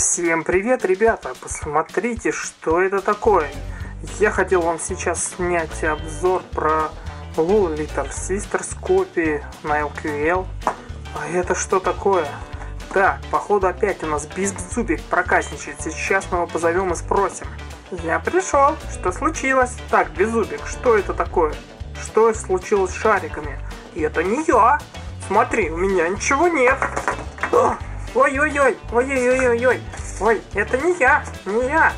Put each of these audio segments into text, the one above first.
Всем привет, ребята! Посмотрите, что это такое. Я хотел вам сейчас снять обзор про Lula Little Sisters копии на LQL. А это что такое? Так, походу опять у нас Беззубик проказничает. Сейчас мы его позовем и спросим. Я пришел. Что случилось? Так, Беззубик, что это такое? Что случилось с шариками? И это не я. Смотри, у меня ничего нет. Ой-ой-ой, ой-ой-ой-ой, ой, это не я, не я.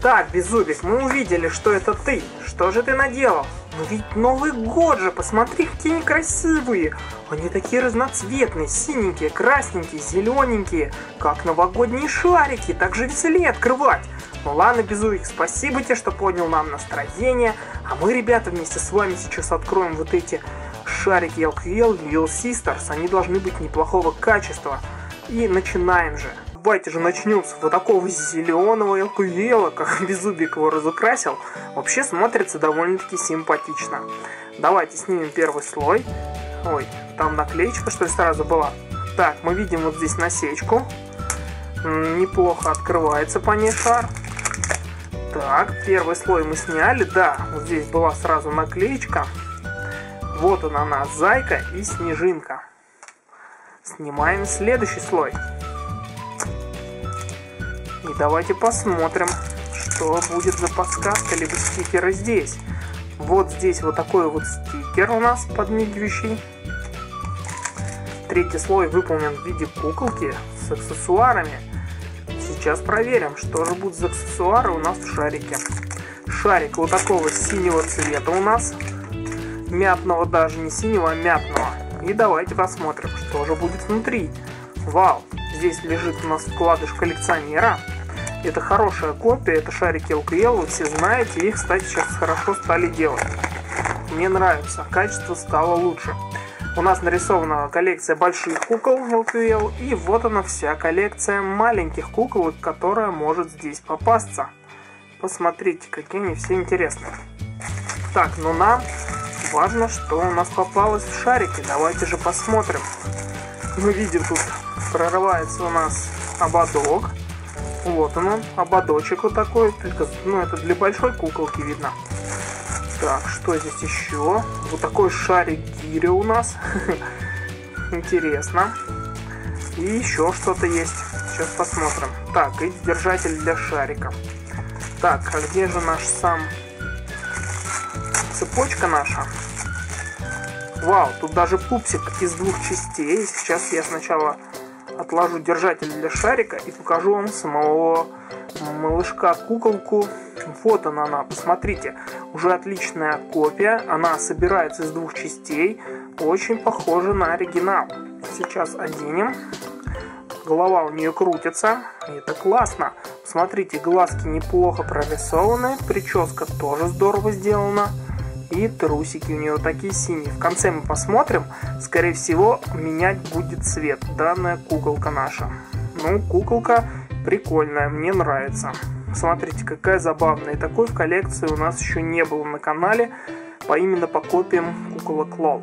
Так, Беззубик, мы увидели, что это ты. Что же ты наделал? Ну ведь Новый год же, посмотри, какие они красивые. Они такие разноцветные, синенькие, красненькие, зелененькие, как новогодние шарики, так же веселее открывать. Ну ладно, Безуик, спасибо тебе, что поднял нам настроение. А мы, ребята, вместе с вами сейчас откроем вот эти шарики LQL Little Sisters. Они должны быть неплохого качества. И начинаем же. Давайте же начнем с вот такого зеленого LQL, как Беззубик его разукрасил. Вообще смотрится довольно-таки симпатично. Давайте снимем первый слой. Ой, там наклеечка что ли сразу была. Так, мы видим вот здесь насечку. Неплохо открывается по ней шар. Так, первый слой мы сняли. Да, вот здесь была сразу наклеечка. Вот она, она, зайка и снежинка. Снимаем следующий слой. И давайте посмотрим, что будет за подсказка либо стикеры здесь. Вот здесь вот такой вот стикер у нас подмигивающий. Третий слой выполнен в виде куколки с аксессуарами. Сейчас проверим, что же будут за аксессуары у нас в шарике. Шарик вот такого синего цвета у нас. Мятного даже, не синего, а мятного. И давайте посмотрим, что же будет внутри. Вау, здесь лежит у нас вкладыш коллекционера. Это хорошая копия, это шарики LQL, вы все знаете, их, кстати, сейчас хорошо стали делать. Мне нравится, качество стало лучше. У нас нарисована коллекция больших кукол LQL, и вот она вся коллекция маленьких кукол, которая может здесь попасться. Посмотрите, какие они все интересные. Так, ну нам важно, что у нас попалось в шарике. Давайте же посмотрим. Мы видим, тут прорывается у нас ободок. Вот он, ободочек вот такой. Только, ну, это для большой куколки видно. Так, что здесь еще? Вот такой шарик гири у нас. Интересно. И еще что-то есть. Сейчас посмотрим. Так, и держатель для шарика. Так, а где же наш сам цепочка наша. Вау, тут даже пупсик из двух частей. Сейчас я сначала отложу держатель для шарика и покажу вам самого малышка-куколку. Вот она, она, посмотрите, уже отличная копия. Она собирается из двух частей, очень похожа на оригинал. Сейчас оденем. Голова у нее крутится, и это классно. Смотрите, глазки неплохо прорисованы, прическа тоже здорово сделана. И трусики у нее такие синие. В конце мы посмотрим. Скорее всего, менять будет цвет. Данная куколка наша. Ну, куколка прикольная, мне нравится. Смотрите, какая забавная. И такой в коллекции у нас еще не было на канале. По именно по копиям куколок Лол.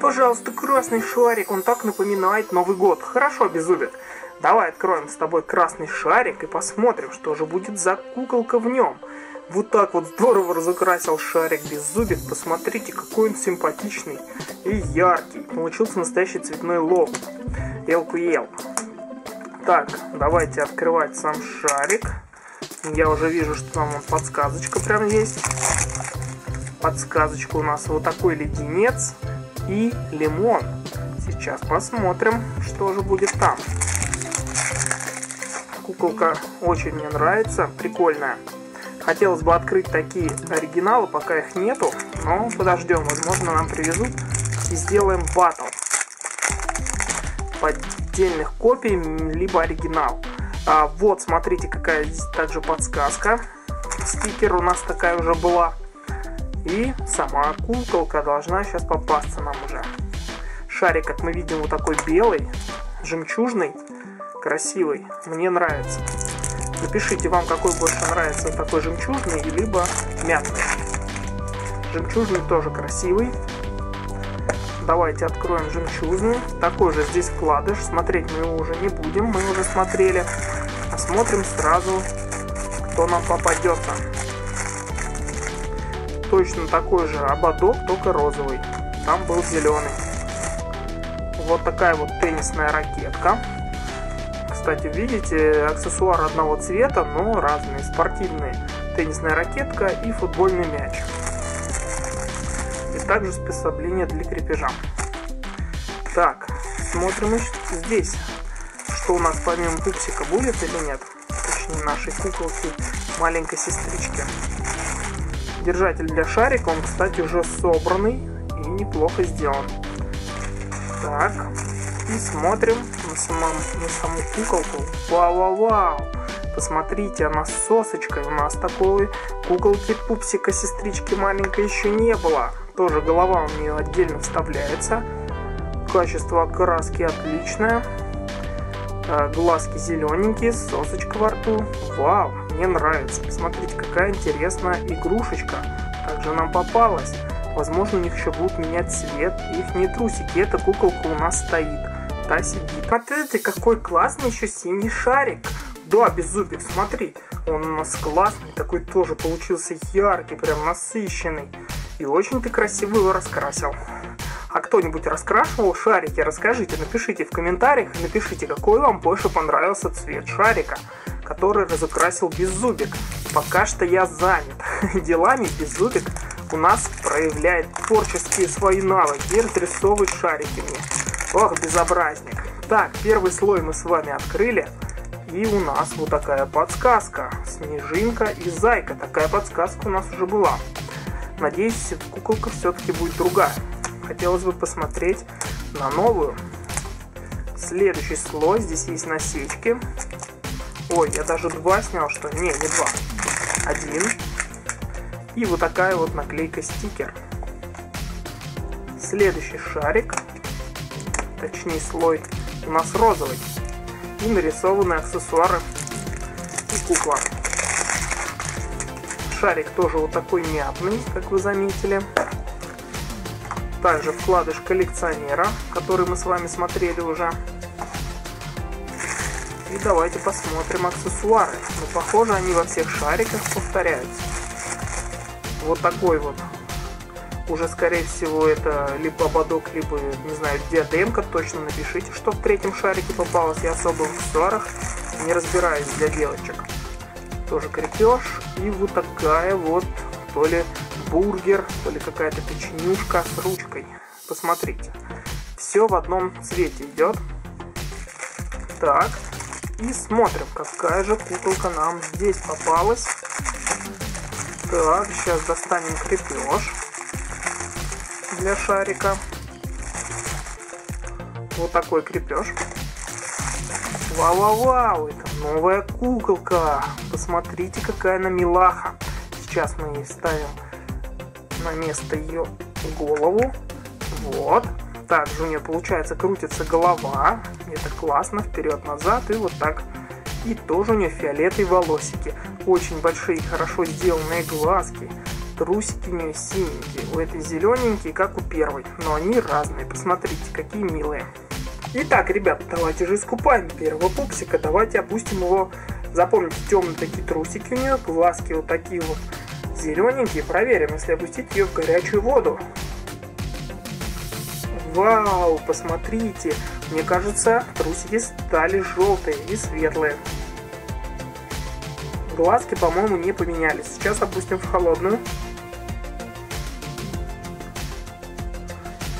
Пожалуйста, красный шарик, он так напоминает Новый год. Хорошо, Беззубик. Давай откроем с тобой красный шарик и посмотрим, что же будет за куколка в нем. Вот так вот здорово разукрасил шарик без зубик. Посмотрите, какой он симпатичный и яркий. Получился настоящий цветной лоб. LQL. Так, давайте открывать сам шарик. Я уже вижу, что там вот подсказочка прям есть. Подсказочка у нас вот такой леденец и лимон. Сейчас посмотрим, что же будет там. Куколка очень мне нравится, прикольная. Хотелось бы открыть такие оригиналы, пока их нету. Но подождем, возможно нам привезут и сделаем батл. Поддельных копий, либо оригинал. А, вот, смотрите, какая здесь также подсказка. Стикер у нас такая уже была. И сама куколка должна сейчас попасться нам уже. Шарик, как мы видим, вот такой белый, жемчужный, красивый. Мне нравится. Напишите вам, какой больше нравится, такой жемчужный, либо мятный. Жемчужный тоже красивый. Давайте откроем жемчужный. Такой же здесь вкладыш. Смотреть мы его уже не будем, мы уже смотрели. Посмотрим сразу, кто нам попадется. Точно такой же ободок, только розовый. Там был зеленый. Вот такая вот теннисная ракетка. Кстати, видите, аксессуар одного цвета, но разные. Спортивные. Теннисная ракетка и футбольный мяч. И также приспособление для крепежа. Так, смотрим здесь, что у нас помимо пупсика будет или нет. Точнее, нашей куколки, маленькой сестрички. Держатель для шарика, он, кстати, уже собранный и неплохо сделан. Так, и смотрим на, самом, на саму куколку. Вау-вау-вау! Посмотрите, она с сосочкой. У нас такой куколки пупсика сестрички маленькой еще не было. Тоже голова у нее отдельно вставляется. Качество окраски отличное. Э, глазки зелененькие, сосочка во рту. Вау, мне нравится. Посмотрите, какая интересная игрушечка. Также нам попалась. Возможно, у них еще будут менять цвет. Их не трусики. Эта куколка у нас стоит. Та сидит. Смотрите, какой классный еще синий шарик. Да, беззубик, смотри. Он у нас классный. Такой тоже получился яркий, прям насыщенный. И очень ты красиво его раскрасил. А кто-нибудь раскрашивал шарики? Расскажите, напишите в комментариях, напишите, какой вам больше понравился цвет шарика, который разукрасил Беззубик. Пока что я занят делами, Беззубик у нас проявляет творческие свои навыки и разрисовывает шарики мне. Ох, безобразник. Так, первый слой мы с вами открыли. И у нас вот такая подсказка. Снежинка и зайка. Такая подсказка у нас уже была. Надеюсь, куколка все-таки будет другая хотелось бы посмотреть на новую. Следующий слой, здесь есть насечки. Ой, я даже два снял, что Не, не два. Один. И вот такая вот наклейка стикер. Следующий шарик, точнее слой, у нас розовый. И нарисованы аксессуары и кукла. Шарик тоже вот такой мятный, как вы заметили также вкладыш коллекционера, который мы с вами смотрели уже. И давайте посмотрим аксессуары. Ну, похоже, они во всех шариках повторяются. Вот такой вот. Уже, скорее всего, это либо ободок, либо, не знаю, диадемка. Точно напишите, что в третьем шарике попалось. Я особо в аксессуарах не разбираюсь для девочек. Тоже крепеж. И вот такая вот, то ли бургер, то ли какая-то печенюшка с ручкой. Посмотрите. Все в одном цвете идет. Так. И смотрим, какая же куколка нам здесь попалась. Так, сейчас достанем крепеж для шарика. Вот такой крепеж. Вау-вау-вау, это новая куколка. Посмотрите, какая она милаха. Сейчас мы ей ставим на место ее голову. Вот. Также у нее получается крутится голова. Это классно. Вперед-назад и вот так. И тоже у нее фиолетовые волосики. Очень большие, хорошо сделанные глазки. Трусики у нее синенькие. У этой зелененькие, как у первой. Но они разные. Посмотрите, какие милые. Итак, ребят, давайте же искупаем первого пупсика. Давайте опустим его. Запомните, темные такие трусики у нее, глазки вот такие вот Зелененький проверим, если опустить ее в горячую воду. Вау, посмотрите, мне кажется, трусики стали желтые и светлые. Глазки, по-моему, не поменялись. Сейчас опустим в холодную.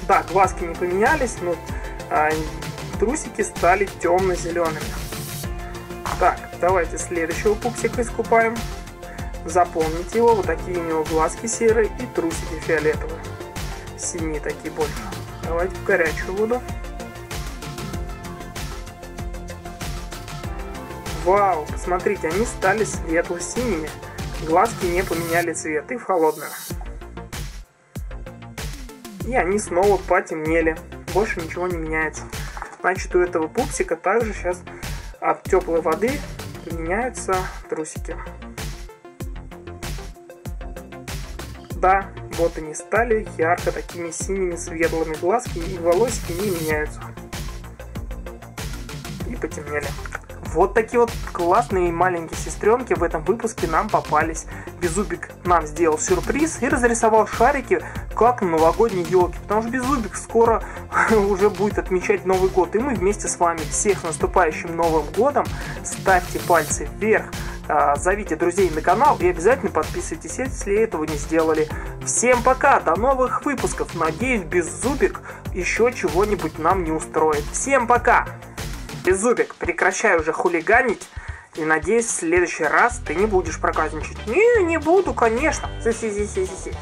Да, глазки не поменялись, но а, трусики стали темно-зелеными. Так, давайте следующего пупсика искупаем. Запомните его, вот такие у него глазки серые и трусики фиолетовые. Синие такие больше. Давайте в горячую воду. Вау, посмотрите, они стали светло-синими. Глазки не поменяли цвет и в холодную. И они снова потемнели. Больше ничего не меняется. Значит, у этого пупсика также сейчас от теплой воды поменяются трусики. Да, вот они стали ярко такими синими светлыми глазки и волосики не меняются. И потемнели. Вот такие вот классные маленькие сестренки в этом выпуске нам попались. Беззубик нам сделал сюрприз и разрисовал шарики, как на новогодней елке. Потому что Беззубик скоро уже будет отмечать Новый год. И мы вместе с вами всех наступающим Новым годом. Ставьте пальцы вверх, а, зовите друзей на канал и обязательно подписывайтесь, если этого не сделали. Всем пока, до новых выпусков. Надеюсь, Беззубик еще чего-нибудь нам не устроит. Всем пока! Беззубик, прекращай уже хулиганить. И надеюсь, в следующий раз ты не будешь проказничать. Не, не буду, конечно. Си -си -си -си -си.